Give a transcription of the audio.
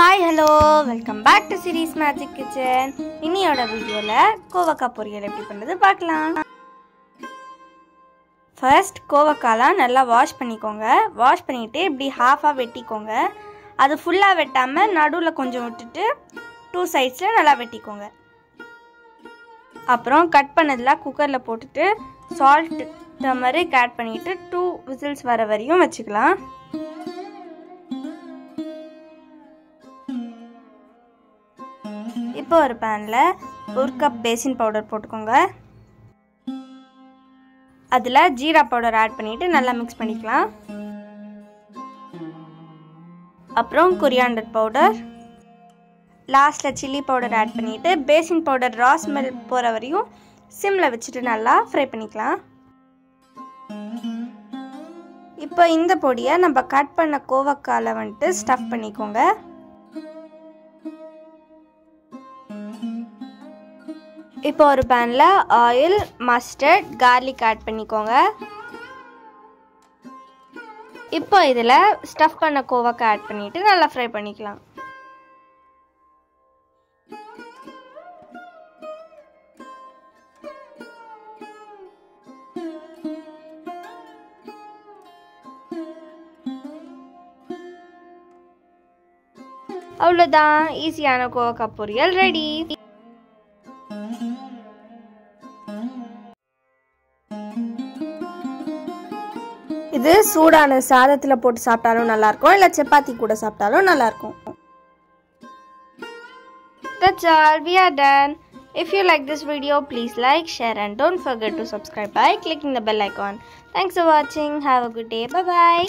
Hi hello welcome back to series magic kitchen இன்னியோட வீடியோவில் கோவக்காய் பொரியல் எப்படி பண்ணுறது பார்க்கலாம். ஃபர்ஸ்ட் கோவக்காலாம் நல்லா வாஷ் பண்ணிக்கோங்க. வாஷ் பண்ணிவிட்டு இப்படி ஹாஃபாக வெட்டிக்கோங்க. அது ஃபுல்லாக வெட்டாமல் நடுவில் கொஞ்சம் விட்டுட்டு டூ சைட்ஸில் நல்லா வெட்டிக்கோங்க. அப்புறம் கட் பண்ணதெல்லாம் குக்கரில் போட்டுட்டு சால்ட் டர்மரிக் ஆட் பண்ணிவிட்டு டூ விசில்ஸ் வர வரையும் வச்சுக்கலாம். இப்போ ஒரு பேனில் ஒரு கப் பேசின் பவுடர் போட்டுக்கோங்க. அதில் ஜீரா பவுடர் ஆட் பண்ணிவிட்டு நல்லா மிக்ஸ் பண்ணிக்கலாம். அப்புறம் கொரியாண்டர் பவுடர் லாஸ்ட்டில் சில்லி பவுடர் ஆட் பண்ணிவிட்டு பேசின் பவுடர் ரா ஸ்மெல் போகிற வரையும் சிம்மில் வச்சுட்டு நல்லா ஃப்ரை பண்ணிக்கலாம். இப்போ இந்த பொடியை நம்ம கட் பண்ண கோவக்கால வந்துட்டு ஸ்டஃப் பண்ணிக்கோங்க. இப்போ ஒரு பேனில் ஆயில் மஸ்டர்ட் கார்லிக் ஆட் பண்ணிக்கோங்க. இப்போ இதில் ஸ்டஃப் பண்ண கோவக்காய் ஆட் பண்ணிவிட்டு நல்லா ஃப்ரை பண்ணிக்கலாம். அவ்வளோதான் ஈஸியான கோவக்காய் பொரியல் ரெடி இது சூடான சாதத்தில் போட்டு சாப்பிட்டாலும் நல்லாயிருக்கும் இல்லை சப்பாத்தி கூட சாப்பிட்டாலும் நல்லாயிருக்கும் That's all, we are done. If you like this video, please like, share and don't forget to subscribe by clicking the bell icon. Thanks for watching. Have a good day. Bye bye.